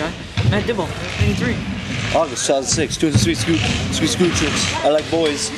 shot. Matt Dibble, '93. August 2006, 206 sweet scoop, sweet scoop tricks. I like boys.